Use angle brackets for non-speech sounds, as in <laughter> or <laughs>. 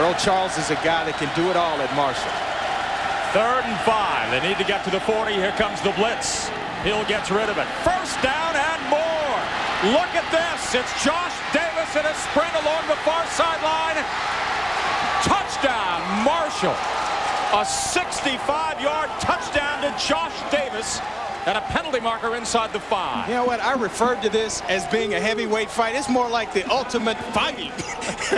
Earl Charles is a guy that can do it all at Marshall. Third and five. They need to get to the 40. Here comes the blitz. Hill gets rid of it. First down and more. Look at this. It's Josh Davis in a sprint along the far sideline. Touchdown, Marshall. A 65-yard touchdown to Josh Davis and a penalty marker inside the five. You know what? I referred to this as being a heavyweight fight. It's more like the ultimate fight. <laughs>